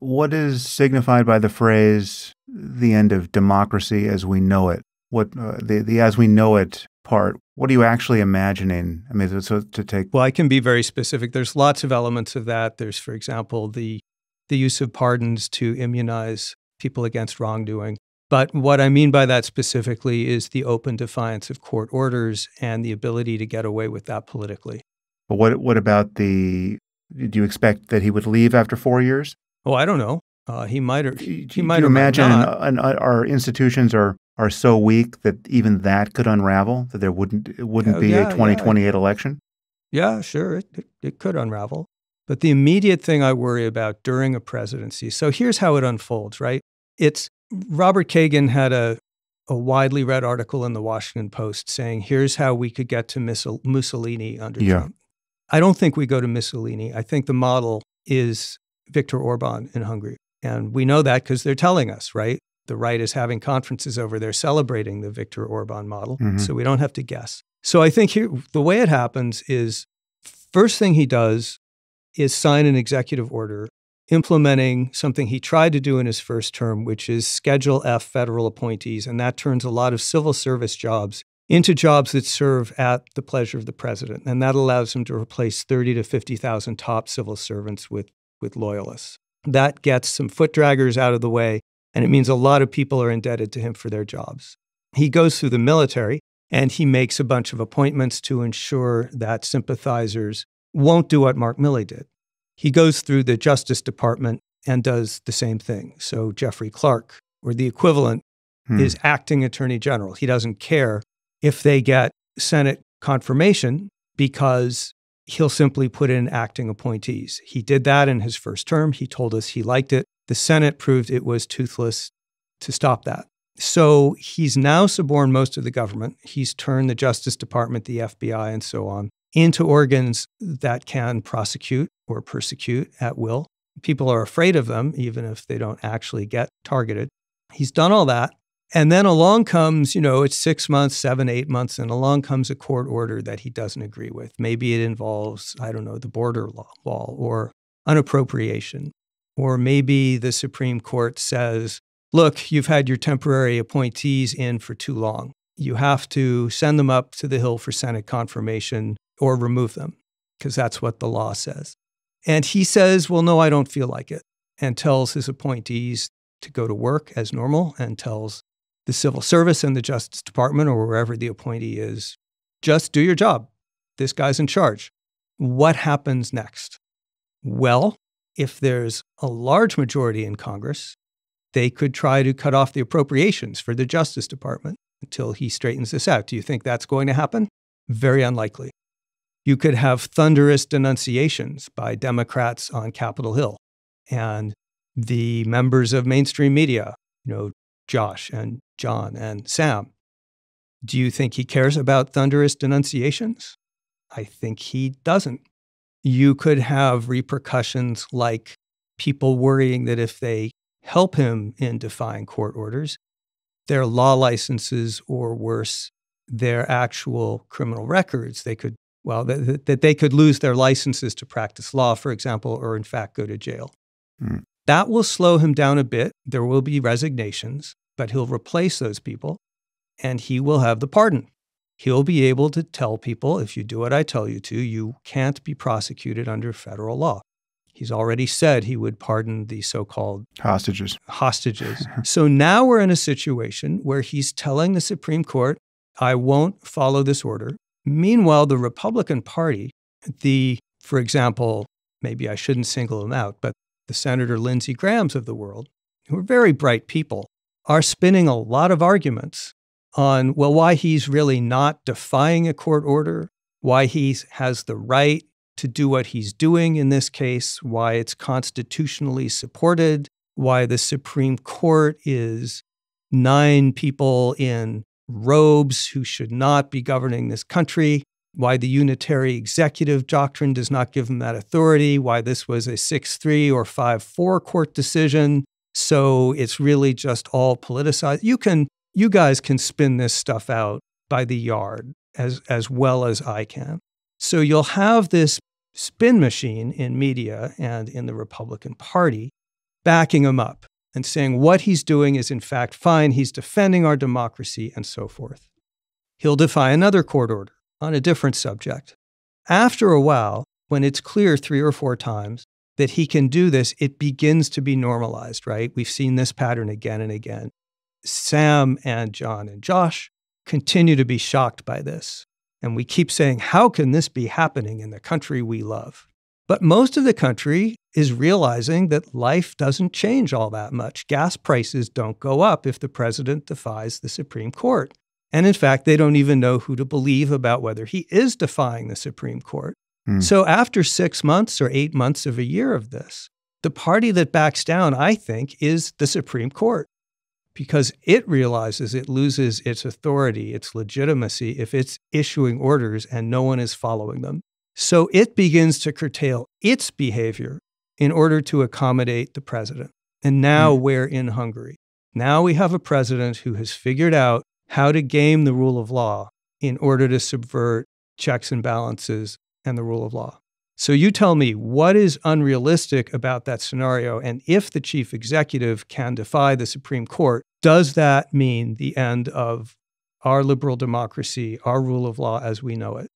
What is signified by the phrase "the end of democracy as we know it"? What uh, the the as we know it part? What are you actually imagining? I mean, so to take. Well, I can be very specific. There's lots of elements of that. There's, for example, the the use of pardons to immunize people against wrongdoing. But what I mean by that specifically is the open defiance of court orders and the ability to get away with that politically. But what what about the? Do you expect that he would leave after four years? Oh, I don't know. Uh, he might or he, might. Do you imagine might an, an, our institutions are are so weak that even that could unravel? That there wouldn't it wouldn't Uh, be yeah, a twenty twenty eight election? Yeah, sure, it, it, it could unravel. But the immediate thing I worry about during a presidency. So here's how it unfolds, right? It's Robert Kagan had a a widely read article in the Washington Post saying, "Here's how we could get to Mussol- Mussolini under Yeah. Trump." I don't think we go to Mussolini. I think the model is Viktor Orban in Hungary, and we know that because they're telling us, right? The right is having conferences over there celebrating the Viktor Orban model, Mhm. so we don't have to guess. So I think here the way it happens is first thing he does is sign an executive order implementing something he tried to do in his first term, which is Schedule F federal appointees. And that turns a lot of civil service jobs into jobs that serve at the pleasure of the president. And that allows him to replace 30 to 50,000 top civil servants with, with loyalists. That gets some foot draggers out of the way. And it means a lot of people are indebted to him for their jobs. He goes through the military and he makes a bunch of appointments to ensure that sympathizers won't do what Mark Milley did. He goes through the Justice Department and does the same thing. So Jeffrey Clark, or the equivalent, Hmm. is acting attorney general. He doesn't care if they get Senate confirmation because he'll simply put in acting appointees. He did that in his first term. He told us he liked it. The Senate proved it was toothless to stop that. So he's now suborned most of the government. He's turned the Justice Department, the FBI, and so on into organs that can prosecute or persecute at will. People are afraid of them, even if they don't actually get targeted. He's done all that. And then along comes, you know, it's six months, seven, eight months, and along comes a court order that he doesn't agree with. Maybe it involves, I don't know, the border law, or unappropriation. Or maybe the Supreme Court says, look, you've had your temporary appointees in for too long. You have to send them up to the Hill for Senate confirmation or remove them, because that's what the law says. And he says, well, no, I don't feel like it, and tells his appointees to go to work as normal and tells the civil service and the Justice Department or wherever the appointee is, just do your job. This guy's in charge. What happens next? Well, if there's a large majority in Congress, they could try to cut off the appropriations for the Justice Department until he straightens this out. Do you think that's going to happen? Very unlikely. You could have thunderous denunciations by Democrats on Capitol Hill and the members of mainstream media, you know, Josh and John and Sam. Do you think he cares about thunderous denunciations? I think he doesn't. You could have repercussions like people worrying that if they help him in defying court orders, their law licenses or worse, their actual criminal records, they could, well, that, that they could lose their licenses to practice law, for example, or in fact go to jail. Hmm. That will slow him down a bit. There will be resignations, but he'll replace those people and he will have the pardon. He'll be able to tell people if you do what I tell you to, you can't be prosecuted under federal law. He's already said he would pardon the so called Hostages. hostages. so now we're in a situation where he's telling the Supreme Court, I won't follow this order. Meanwhile, the Republican Party, the, for example, maybe I shouldn't single them out, but the Senator Lindsey Grahams of the world, who are very bright people, are spinning a lot of arguments on, well, why he's really not defying a court order, why he has the right to do what he's doing in this case, why it's constitutionally supported, why the Supreme Court is nine people in robes who should not be governing this country, why the unitary executive doctrine does not give them that authority, why this was a 6 3 or 5 4 court decision. So it's really just all politicized. You can, you guys can spin this stuff out by the yard as, as well as I can. So you'll have this spin machine in media and in the Republican Party backing him up and saying what he's doing is in fact fine, he's defending our democracy, and so forth. He'll defy another court order on a different subject. After a while, when it's clear three or four times that he can do this, it begins to be normalized, right? We've seen this pattern again and again. Sam and John and Josh continue to be shocked by this. And we keep saying, how can this be happening in the country we love? But most of the country is realizing that life doesn't change all that much. Gas prices don't go up if the president defies the Supreme Court. And in fact, they don't even know who to believe about whether he is defying the Supreme Court. Mm. So after six months or eight months of a year of this, the party that backs down, I think, is the Supreme Court because it realizes it loses its authority, its legitimacy, if it's issuing orders and no one is following them. So it begins to curtail its behavior in order to accommodate the president. And now mm. we're in Hungary. Now we have a president who has figured out how to game the rule of law in order to subvert checks and balances and the rule of law. So you tell me what is unrealistic about that scenario? And if the chief executive can defy the Supreme Court, does that mean the end of our liberal democracy, our rule of law as we know it?